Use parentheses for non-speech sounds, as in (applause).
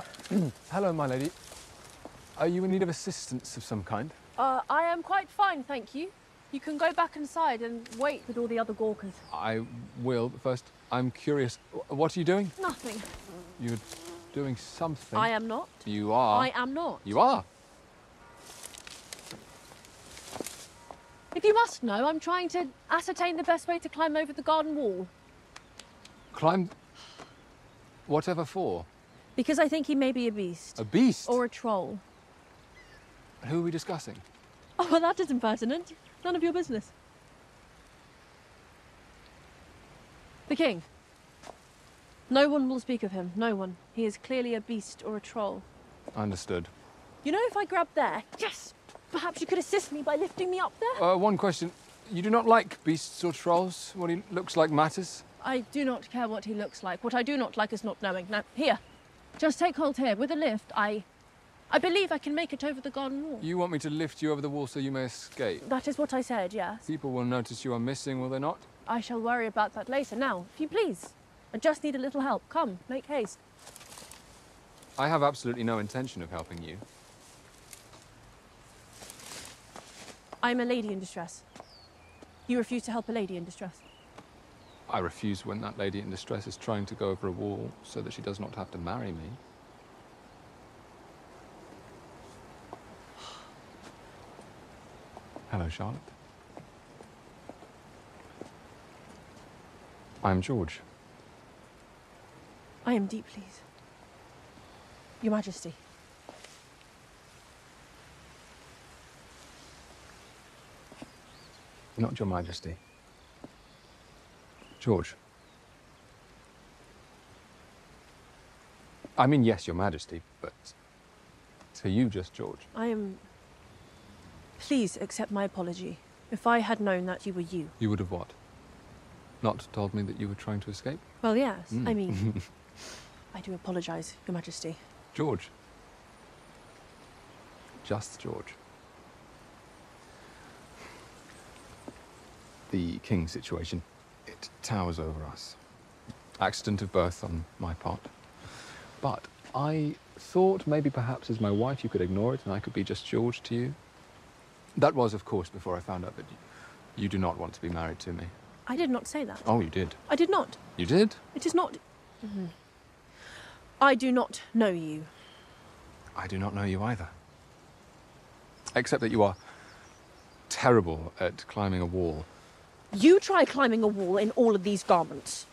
(clears throat) Hello, my lady. Are you in need of assistance of some kind? Uh, I am quite fine, thank you. You can go back inside and wait with all the other Gawkers. I will, but first, I'm curious. What are you doing? Nothing. You're doing something. I am not. You are. I am not. You are. If you must know, I'm trying to ascertain the best way to climb over the garden wall. Climb. Whatever for? Because I think he may be a beast. A beast? Or a troll. Who are we discussing? Oh, well, that is impertinent. None of your business. The king. No one will speak of him. No one. He is clearly a beast or a troll. Understood. You know, if I grab there, yes, perhaps you could assist me by lifting me up there? Uh, one question. You do not like beasts or trolls? What he looks like matters? I do not care what he looks like. What I do not like is not knowing. Now, here, just take hold here. With a lift, I. I believe I can make it over the garden wall. You want me to lift you over the wall so you may escape? That is what I said, yes. People will notice you are missing, will they not? I shall worry about that later. Now, if you please, I just need a little help. Come, make haste. I have absolutely no intention of helping you. I am a lady in distress. You refuse to help a lady in distress. I refuse when that lady in distress is trying to go over a wall so that she does not have to marry me. Hello, Charlotte. I'm George. I am deep, please. Your Majesty. Not Your Majesty. George. I mean, yes, Your Majesty, but to you, just George. I am. Please accept my apology. If I had known that you were you. You would have what? Not told me that you were trying to escape? Well, yes. I Mm. mean, (laughs) I do apologize, Your Majesty. George. Just George. The king situation, it towers over us. Accident of birth on my part. But I thought maybe perhaps as my wife you could ignore it and I could be just George to you. That was, of course, before I found out that you, you do not want to be married to me. I did not say that. Oh, you did. I did not. You did? It is not. Mhm. I do not know you. I do not know you either. Except that you are terrible at climbing a wall. You try climbing a wall in all of these garments.